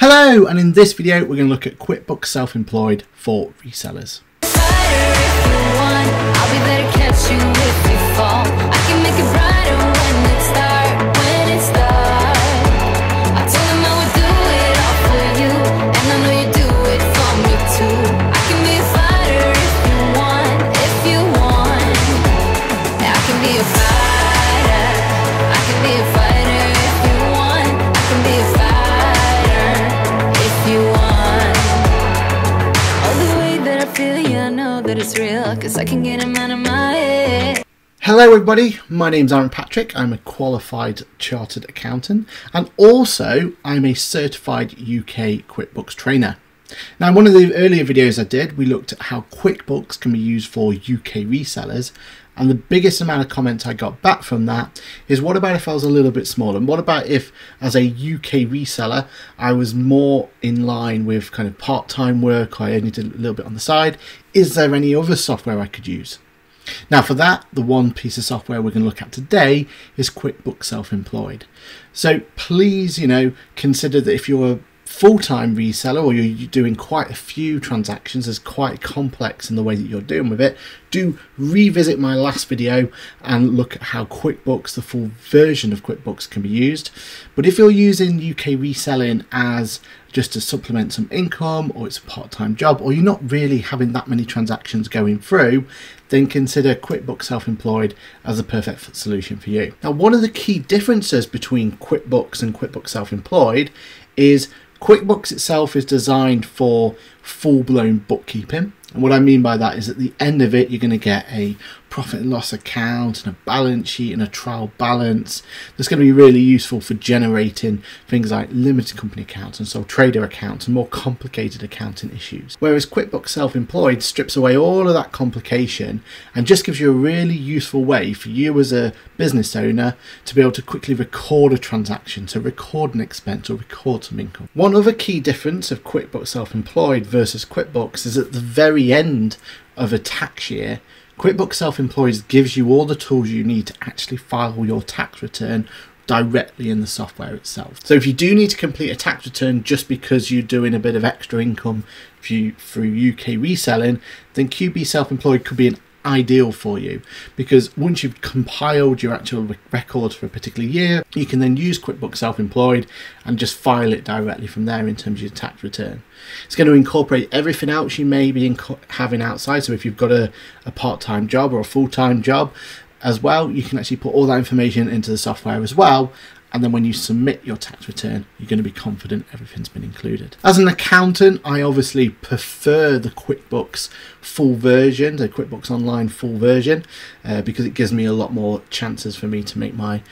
Hello, and in this video we're going to look at QuickBooks Self-Employed for resellers. Cause I can get him out of my head. Hello everybody, my name's Aaron Patrick. I'm a qualified chartered accountant and also I'm a certified UK QuickBooks trainer. Now in one of the earlier videos I did, we looked at how QuickBooks can be used for UK resellers and the biggest amount of comments I got back from that is what about if I was a little bit smaller? And what about if, as a UK reseller, I was more in line with kind of part time work, I only did a little bit on the side? Is there any other software I could use? Now, for that, the one piece of software we're going to look at today is QuickBooks Self Employed. So please, you know, consider that if you're full-time reseller or you're doing quite a few transactions is quite complex in the way that you're doing with it do revisit my last video and look at how QuickBooks the full version of QuickBooks can be used but if you're using UK reselling as just to supplement some income or it's a part-time job or you're not really having that many transactions going through then consider QuickBooks Self-Employed as a perfect solution for you. Now one of the key differences between QuickBooks and QuickBooks Self-Employed is QuickBooks itself is designed for full-blown bookkeeping. And what I mean by that is at the end of it, you're going to get a profit and loss account and a balance sheet and a trial balance. That's going to be really useful for generating things like limited company accounts and sole trader accounts and more complicated accounting issues. Whereas QuickBooks Self-Employed strips away all of that complication and just gives you a really useful way for you as a business owner to be able to quickly record a transaction, to record an expense or record some income. One other key difference of QuickBooks Self-Employed versus QuickBooks is at the very very end of a tax year, QuickBooks Self-Employed gives you all the tools you need to actually file your tax return directly in the software itself. So if you do need to complete a tax return just because you're doing a bit of extra income through UK reselling, then QB Self-Employed could be an ideal for you because once you've compiled your actual records for a particular year, you can then use QuickBooks Self-Employed and just file it directly from there in terms of your tax return. It's going to incorporate everything else you may be having outside. So if you've got a, a part-time job or a full-time job as well, you can actually put all that information into the software as well and then when you submit your tax return you're going to be confident everything's been included. As an accountant I obviously prefer the QuickBooks full version, the QuickBooks Online full version uh, because it gives me a lot more chances for me to make my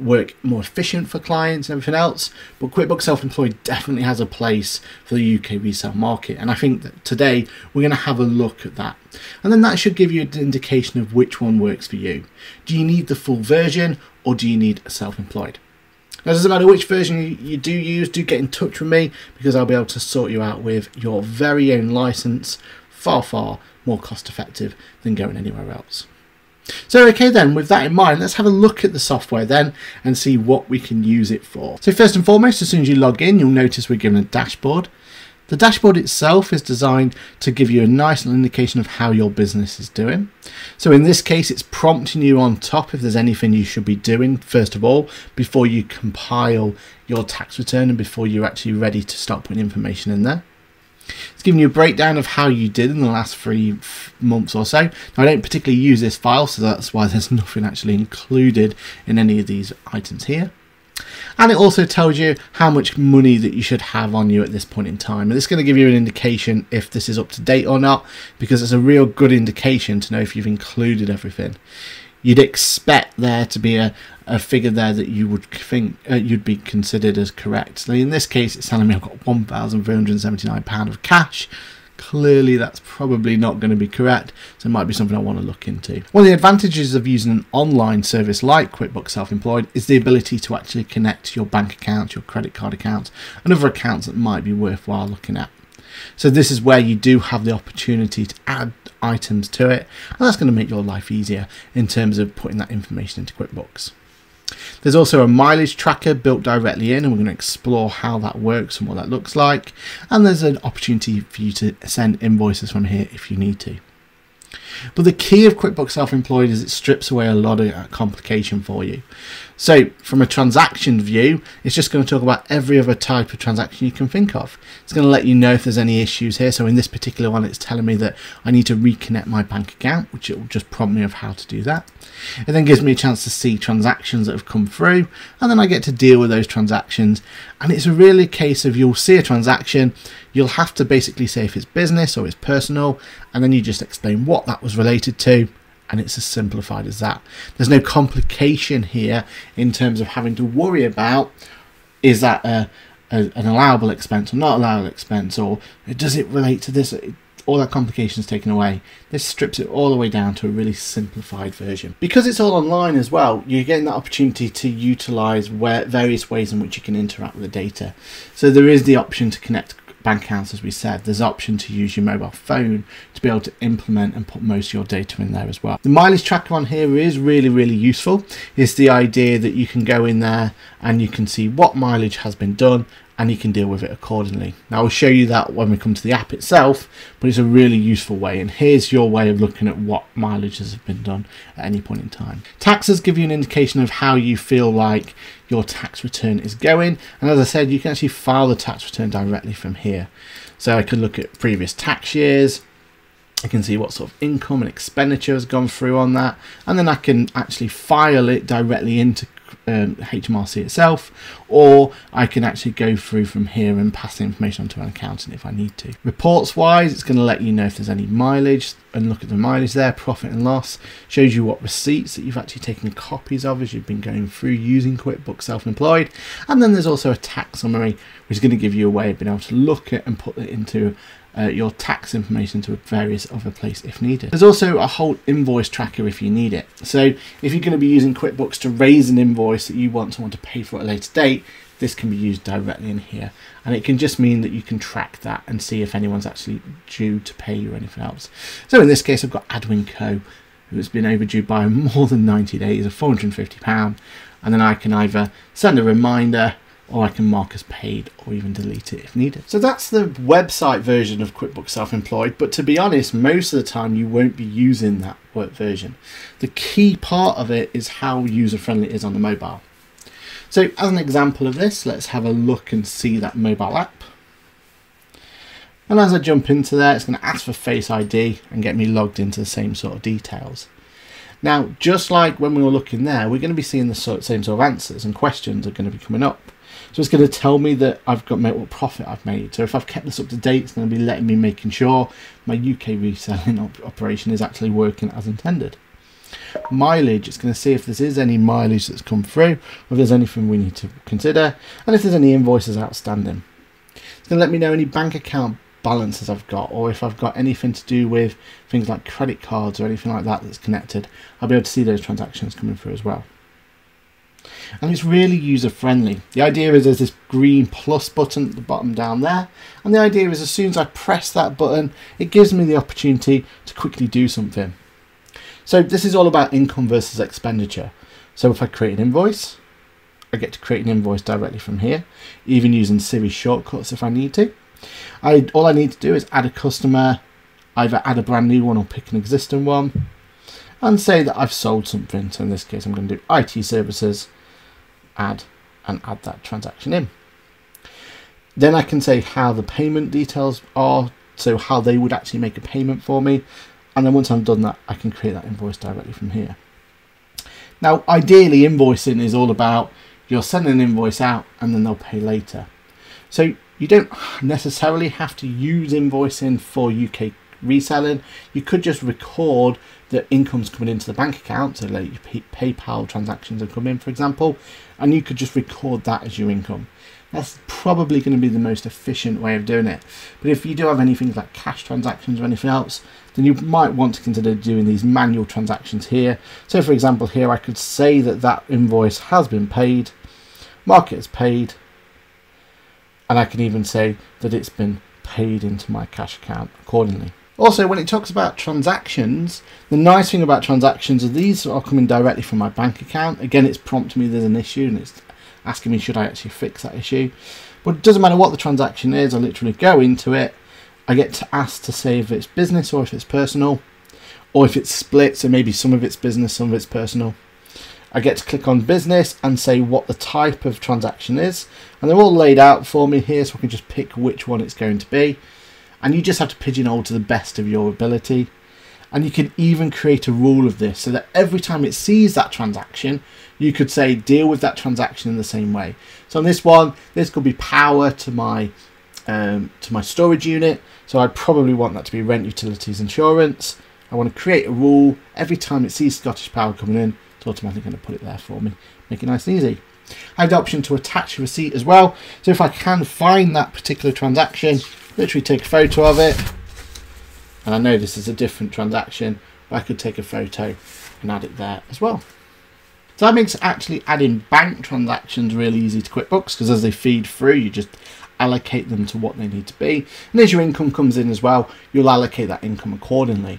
work more efficient for clients and everything else. But QuickBooks Self-Employed definitely has a place for the UK resale market. And I think that today we're going to have a look at that. And then that should give you an indication of which one works for you. Do you need the full version or do you need a self-employed? Now, it doesn't matter which version you, you do use, do get in touch with me because I'll be able to sort you out with your very own license, far, far more cost effective than going anywhere else. So okay then, with that in mind, let's have a look at the software then and see what we can use it for. So first and foremost, as soon as you log in, you'll notice we're given a dashboard. The dashboard itself is designed to give you a nice little indication of how your business is doing. So in this case, it's prompting you on top if there's anything you should be doing, first of all, before you compile your tax return and before you're actually ready to start putting information in there. It's giving you a breakdown of how you did in the last three months or so. Now, I don't particularly use this file, so that's why there's nothing actually included in any of these items here and it also tells you how much money that you should have on you at this point in time. And it's going to give you an indication if this is up to date or not because it's a real good indication to know if you've included everything. You'd expect there to be a, a figure there that you would think uh, you'd be considered as correct. So in this case it's telling me I've got 1,379 pound of cash clearly that's probably not going to be correct, so it might be something I want to look into. One of the advantages of using an online service like QuickBooks Self-Employed is the ability to actually connect your bank account, your credit card account, and other accounts that might be worthwhile looking at. So this is where you do have the opportunity to add items to it, and that's going to make your life easier in terms of putting that information into QuickBooks. There's also a mileage tracker built directly in, and we're going to explore how that works and what that looks like. And there's an opportunity for you to send invoices from here if you need to. But the key of QuickBooks Self-Employed is it strips away a lot of complication for you. So from a transaction view, it's just going to talk about every other type of transaction you can think of. It's going to let you know if there's any issues here. So in this particular one, it's telling me that I need to reconnect my bank account, which it will just prompt me of how to do that. It then gives me a chance to see transactions that have come through, and then I get to deal with those transactions. And it's a really case of you'll see a transaction, you'll have to basically say if it's business or it's personal, and then you just explain what that was related to, and it's as simplified as that. There's no complication here in terms of having to worry about is that a, a, an allowable expense or not allowable expense, or does it relate to this? all that complication is taken away. This strips it all the way down to a really simplified version. Because it's all online as well, you're getting that opportunity to utilize where, various ways in which you can interact with the data. So there is the option to connect bank accounts, as we said, there's option to use your mobile phone to be able to implement and put most of your data in there as well. The mileage tracker on here is really, really useful. It's the idea that you can go in there and you can see what mileage has been done and you can deal with it accordingly. Now I'll show you that when we come to the app itself, but it's a really useful way. And here's your way of looking at what mileages have been done at any point in time. Taxes give you an indication of how you feel like your tax return is going. And as I said, you can actually file the tax return directly from here. So I could look at previous tax years, I can see what sort of income and expenditure has gone through on that and then I can actually file it directly into um, HMRC itself, or I can actually go through from here and pass the information onto an accountant if I need to. Reports wise, it's going to let you know if there's any mileage and look at the mileage there, profit and loss, shows you what receipts that you've actually taken copies of as you've been going through using QuickBooks Self-Employed, and then there's also a tax summary which is going to give you a way of being able to look at and put it into uh, your tax information to a various other places if needed. There's also a whole invoice tracker if you need it. So if you're going to be using QuickBooks to raise an invoice that you want someone to pay for at a later date, this can be used directly in here. And it can just mean that you can track that and see if anyone's actually due to pay you or anything else. So in this case, I've got Adwin Co who has been overdue by more than 90 days of £450 and then I can either send a reminder or I can mark as paid or even delete it if needed. So that's the website version of QuickBooks Self-Employed, but to be honest, most of the time you won't be using that work version. The key part of it is how user-friendly it is on the mobile. So as an example of this, let's have a look and see that mobile app. And as I jump into there, it's going to ask for Face ID and get me logged into the same sort of details. Now, just like when we were looking there, we're going to be seeing the same sort of answers and questions are going to be coming up. So it's going to tell me that I've got made what profit I've made. So if I've kept this up to date, it's going to be letting me making sure my UK reselling op operation is actually working as intended. Mileage, it's going to see if there is any mileage that's come through, or if there's anything we need to consider, and if there's any invoices outstanding. It's going to let me know any bank account balances I've got, or if I've got anything to do with things like credit cards or anything like that that's connected, I'll be able to see those transactions coming through as well and it's really user friendly. The idea is there's this green plus button at the bottom down there and the idea is as soon as I press that button it gives me the opportunity to quickly do something. So this is all about income versus expenditure. So if I create an invoice, I get to create an invoice directly from here, even using Siri shortcuts if I need to. I All I need to do is add a customer, either add a brand new one or pick an existing one, and say that I've sold something. So in this case, I'm going to do IT services, add, and add that transaction in. Then I can say how the payment details are, so how they would actually make a payment for me. And then once I've done that, I can create that invoice directly from here. Now, ideally, invoicing is all about you're sending an invoice out and then they'll pay later. So you don't necessarily have to use invoicing for UK reselling. You could just record the income's coming into the bank account, so like your PayPal transactions have come in, for example, and you could just record that as your income. That's probably going to be the most efficient way of doing it. But if you do have anything like cash transactions or anything else, then you might want to consider doing these manual transactions here. So for example, here I could say that that invoice has been paid, mark it as paid, and I can even say that it's been paid into my cash account accordingly. Also, when it talks about transactions, the nice thing about transactions is these are coming directly from my bank account. Again, it's prompting me there's an issue and it's asking me should I actually fix that issue. But it doesn't matter what the transaction is, I literally go into it. I get to ask to say if it's business or if it's personal, or if it's split, so maybe some of it's business, some of it's personal. I get to click on business and say what the type of transaction is. And they're all laid out for me here so I can just pick which one it's going to be. And you just have to pigeonhole to the best of your ability. And you can even create a rule of this so that every time it sees that transaction, you could say deal with that transaction in the same way. So on this one, this could be power to my um, to my storage unit. So I'd probably want that to be rent, utilities, insurance. I want to create a rule every time it sees Scottish Power coming in it's automatically going to put it there for me, make it nice and easy. I have the option to attach a receipt as well. So if I can find that particular transaction, literally take a photo of it, and I know this is a different transaction, but I could take a photo and add it there as well. So that makes actually adding bank transactions really easy to QuickBooks because as they feed through, you just allocate them to what they need to be. And as your income comes in as well, you'll allocate that income accordingly.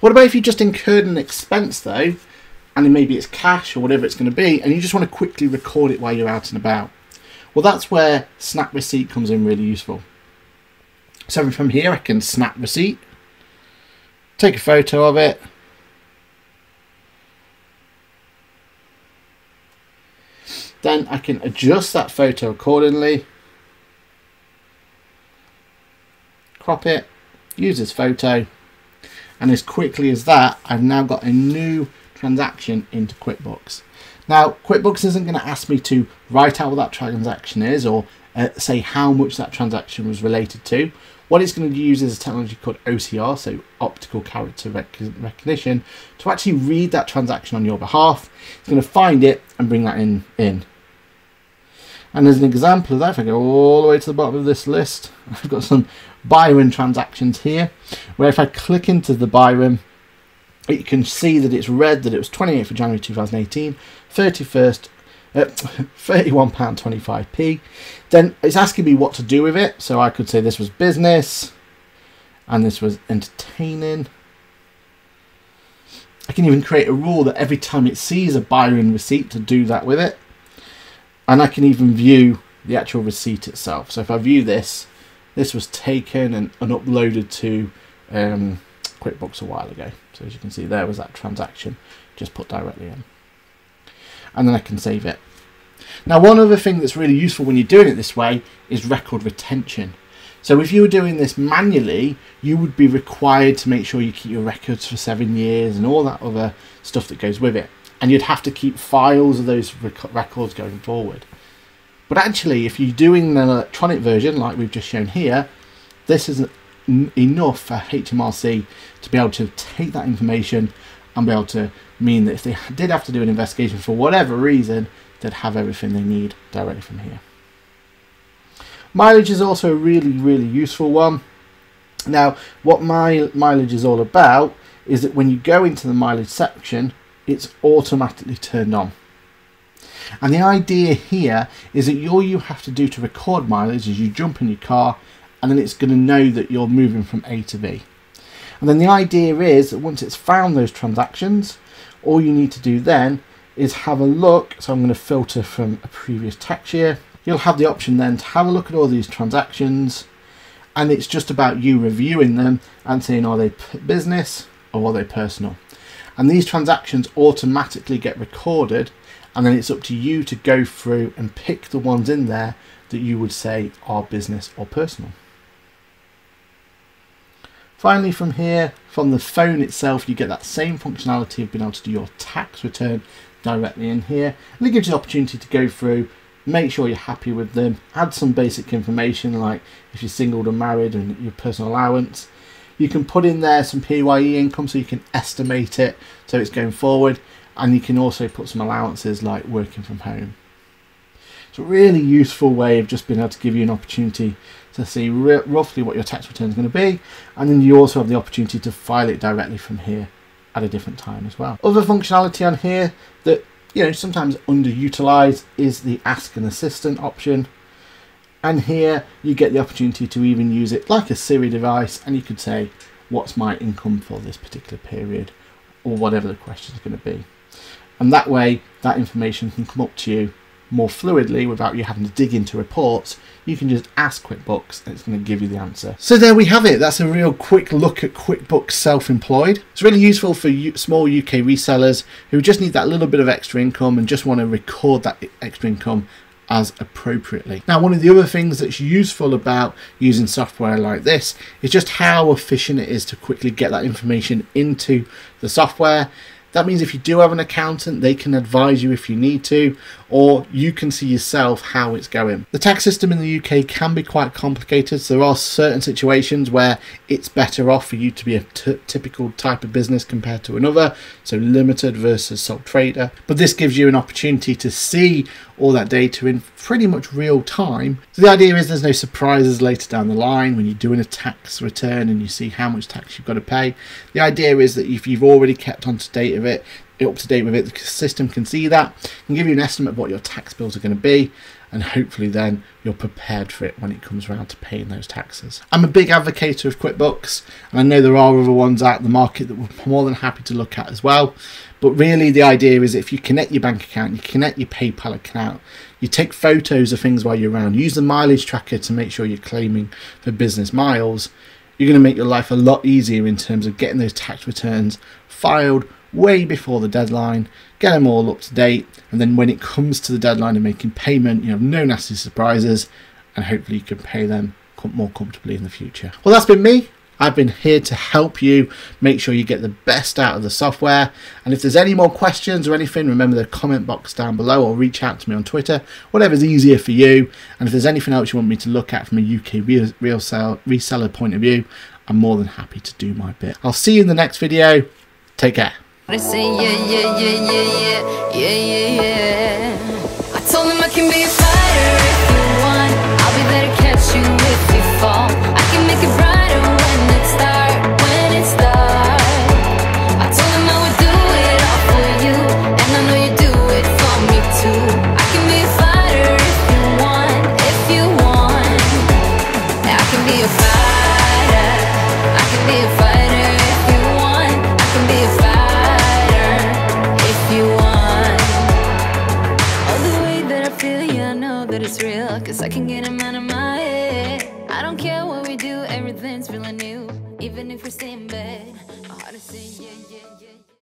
What about if you just incurred an expense though, and maybe it's cash or whatever it's going to be, and you just want to quickly record it while you're out and about. Well, that's where Snap Receipt comes in really useful. So from here, I can snap receipt, take a photo of it, then I can adjust that photo accordingly, crop it, use this photo, and as quickly as that, I've now got a new transaction into QuickBooks. Now, QuickBooks isn't going to ask me to write out what that transaction is or uh, say how much that transaction was related to. What it's going to use is a technology called OCR, so optical character rec recognition, to actually read that transaction on your behalf. It's going to find it and bring that in. in. And as an example of that, if I go all the way to the bottom of this list, I've got some Byron transactions here, where if I click into the Byron, you can see that it's read that it was 28th of January 2018, 31st, uh, £31.25p. Then it's asking me what to do with it. So I could say this was business and this was entertaining. I can even create a rule that every time it sees a Byron receipt to do that with it. And I can even view the actual receipt itself. So if I view this, this was taken and, and uploaded to um, QuickBooks a while ago. So as you can see there was that transaction just put directly in. And then I can save it. Now one other thing that's really useful when you're doing it this way is record retention. So if you were doing this manually, you would be required to make sure you keep your records for seven years and all that other stuff that goes with it. And you'd have to keep files of those rec records going forward. But actually, if you're doing the electronic version, like we've just shown here, this is enough for HMRC to be able to take that information and be able to mean that if they did have to do an investigation for whatever reason, they'd have everything they need directly from here. Mileage is also a really, really useful one. Now, what my mileage is all about is that when you go into the mileage section, it's automatically turned on. And the idea here is that all you have to do to record mileage is you jump in your car and then it's going to know that you're moving from A to B. And then the idea is that once it's found those transactions, all you need to do then is have a look. So I'm going to filter from a previous tax year. You'll have the option then to have a look at all these transactions and it's just about you reviewing them and saying are they business or are they personal. And these transactions automatically get recorded and then it's up to you to go through and pick the ones in there that you would say are business or personal. Finally from here, from the phone itself, you get that same functionality of being able to do your tax return directly in here. And it gives you the opportunity to go through, make sure you're happy with them, add some basic information like if you're single or married and your personal allowance. You can put in there some PAYE income so you can estimate it so it's going forward. And you can also put some allowances like working from home. It's a really useful way of just being able to give you an opportunity to see roughly what your tax return is going to be and then you also have the opportunity to file it directly from here at a different time as well. Other functionality on here that you know sometimes underutilized is the ask an assistant option and here you get the opportunity to even use it like a Siri device and you could say what's my income for this particular period or whatever the question is going to be. And that way, that information can come up to you more fluidly without you having to dig into reports. You can just ask QuickBooks and it's going to give you the answer. So there we have it. That's a real quick look at QuickBooks Self-Employed. It's really useful for small UK resellers who just need that little bit of extra income and just want to record that extra income as appropriately. Now, one of the other things that's useful about using software like this is just how efficient it is to quickly get that information into the software that means if you do have an accountant, they can advise you if you need to, or you can see yourself how it's going. The tax system in the UK can be quite complicated, so there are certain situations where it's better off for you to be a typical type of business compared to another, so limited versus sole trader. But this gives you an opportunity to see all that data in pretty much real time. So the idea is there's no surprises later down the line when you're doing a tax return and you see how much tax you've got to pay. The idea is that if you've already kept on to date of it, up to date with it, the system can see that and give you an estimate of what your tax bills are going to be and hopefully then you're prepared for it when it comes around to paying those taxes. I'm a big advocate of QuickBooks and I know there are other ones out the market that we're more than happy to look at as well but really the idea is if you connect your bank account, you connect your PayPal account, you take photos of things while you're around, use the mileage tracker to make sure you're claiming for business miles, you're going to make your life a lot easier in terms of getting those tax returns filed way before the deadline, get them all up to date, and then when it comes to the deadline of making payment, you have no nasty surprises, and hopefully you can pay them more comfortably in the future. Well, that's been me. I've been here to help you make sure you get the best out of the software. And if there's any more questions or anything, remember the comment box down below or reach out to me on Twitter, whatever's easier for you. And if there's anything else you want me to look at from a UK real, real sell, reseller point of view, I'm more than happy to do my bit. I'll see you in the next video. Take care. I say yeah, yeah, yeah, yeah, yeah, yeah, yeah. I